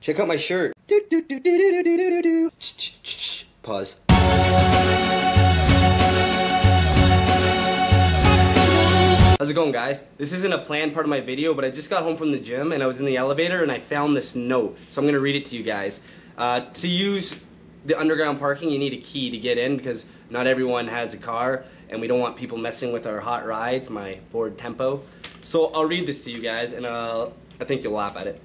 Check out my shirt. Do, do, do, do, do, do, do, do, do. Pause. How's it going guys? This isn't a planned part of my video, but I just got home from the gym and I was in the elevator and I found this note. So I'm gonna read it to you guys. Uh, to use the underground parking, you need a key to get in because not everyone has a car and we don't want people messing with our hot rides, my Ford Tempo. So I'll read this to you guys and uh, I think you'll laugh at it.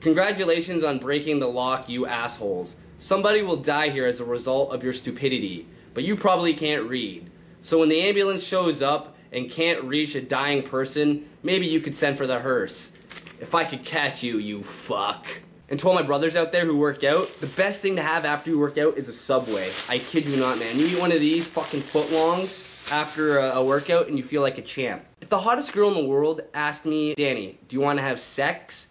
Congratulations on breaking the lock, you assholes. Somebody will die here as a result of your stupidity, but you probably can't read. So when the ambulance shows up, and can't reach a dying person, maybe you could send for the hearse. If I could catch you, you fuck. And to all my brothers out there who work out, the best thing to have after you work out is a Subway. I kid you not, man. You eat one of these fucking footlongs after a, a workout and you feel like a champ. If the hottest girl in the world asked me, Danny, do you want to have sex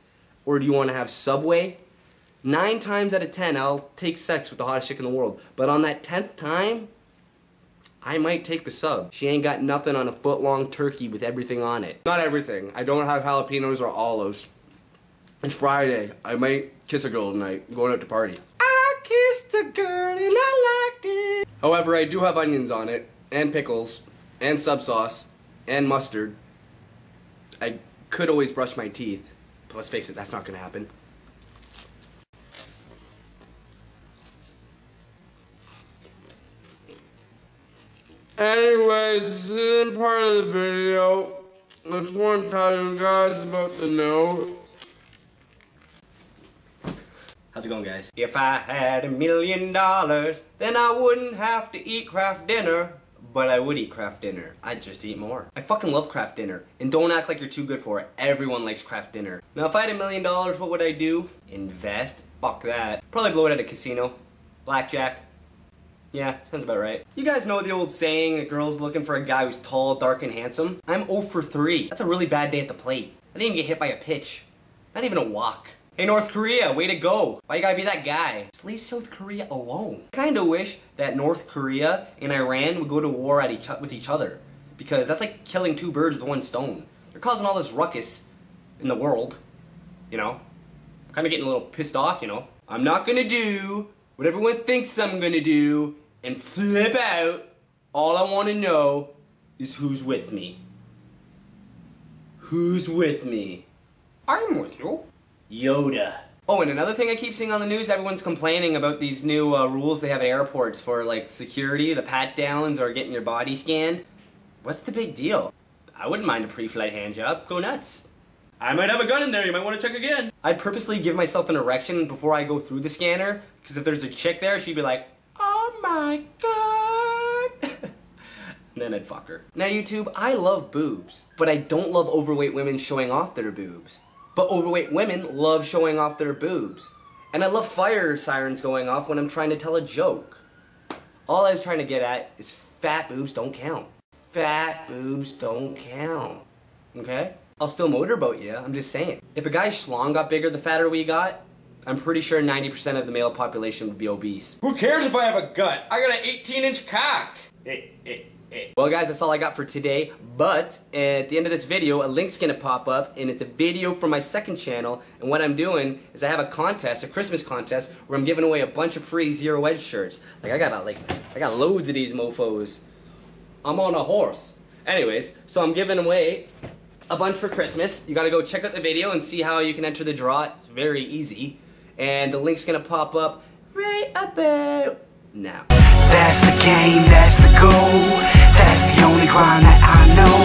or do you want to have Subway? Nine times out of ten, I'll take sex with the hottest chick in the world. But on that tenth time, I might take the sub. She ain't got nothing on a foot long turkey with everything on it. Not everything. I don't have jalapenos or olives. It's Friday. I might kiss a girl tonight. Going out to party. I kissed a girl and I liked it. However, I do have onions on it, and pickles, and sub sauce, and mustard. I could always brush my teeth, but let's face it, that's not gonna happen. Anyways, this isn't part of the video. I just want to tell you guys about the note. How's it going, guys? If I had a million dollars, then I wouldn't have to eat Kraft Dinner. But I would eat Kraft Dinner. I'd just eat more. I fucking love Kraft Dinner. And don't act like you're too good for it. Everyone likes Kraft Dinner. Now, if I had a million dollars, what would I do? Invest? Fuck that. Probably blow it at a casino. Blackjack. Yeah, sounds about right. You guys know the old saying, a girl's looking for a guy who's tall, dark, and handsome? I'm 0 for 3. That's a really bad day at the plate. I didn't even get hit by a pitch. Not even a walk. Hey North Korea, way to go. Why you gotta be that guy? Just leave South Korea alone. Kinda wish that North Korea and Iran would go to war at each with each other. Because that's like killing two birds with one stone. They're causing all this ruckus in the world. You know? Kinda getting a little pissed off, you know? I'm not gonna do what everyone thinks I'm gonna do and flip out. All I wanna know is who's with me. Who's with me? I'm with you. Yoda. Oh, and another thing I keep seeing on the news, everyone's complaining about these new uh, rules they have at airports for like security, the pat downs, or getting your body scanned. What's the big deal? I wouldn't mind a pre-flight hand job. Go nuts. I might have a gun in there, you might want to check again. I'd purposely give myself an erection before I go through the scanner, because if there's a chick there, she'd be like, oh my god. and then I'd fuck her. Now YouTube, I love boobs, but I don't love overweight women showing off their boobs. But overweight women love showing off their boobs. And I love fire sirens going off when I'm trying to tell a joke. All I was trying to get at is fat boobs don't count. Fat boobs don't count. Okay? I'll still motorboat you, I'm just saying. If a guy's schlong got bigger the fatter we got, I'm pretty sure 90% of the male population would be obese. Who cares if I have a gut? I got an 18 inch cock. Eh, eh. Well guys, that's all I got for today, but at the end of this video, a link's gonna pop up, and it's a video from my second channel, and what I'm doing is I have a contest, a Christmas contest, where I'm giving away a bunch of free Zero Edge shirts. Like, I got, like, I got loads of these mofos. I'm on a horse. Anyways, so I'm giving away a bunch for Christmas. You gotta go check out the video and see how you can enter the draw. It's very easy. And the link's gonna pop up right about now. That's the game, that's the goal. That's the only grind that I know.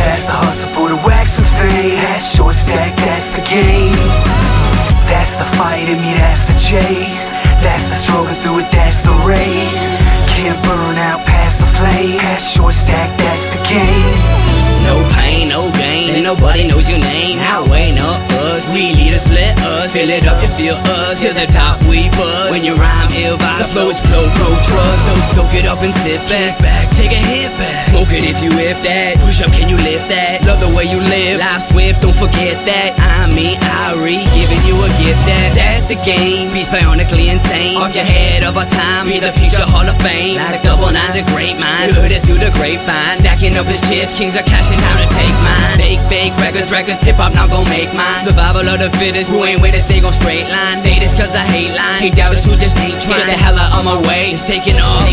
That's the hustle for the wax and fame. That's short stack, that's the game. That's the fight in me, that's the chase. That's the struggle through it, that's the race. Can't burn out past the flame. That's short stack, that's the game. No pain, no gain, and nobody knows your name. How ain't up us, we leaders let us Fill it up to feel us, to the top we buzz When you rhyme ill by the flow, it's blow, pro, trust. So soak it up and sit back, back, take a hit back Smoke it if you if that, push up can you lift that Love the way you live, life swift, don't forget that I'm mean Irie, giving you a gift that, that that's the game. Beats bionically insane. Off your head of our time, be the future Hall of Fame. Like double nine, the great mind. Heard it through the grapevine. Stacking up his chips, kings are cashing out to take mine. Fake, fake records, records, hip hop now gon' make mine. Survival of the fittest, who ain't with us, they gon' straight line. Say this cause I hate line. Hate doubters who just ain't trying. Get the hell out of my way, it's taking off.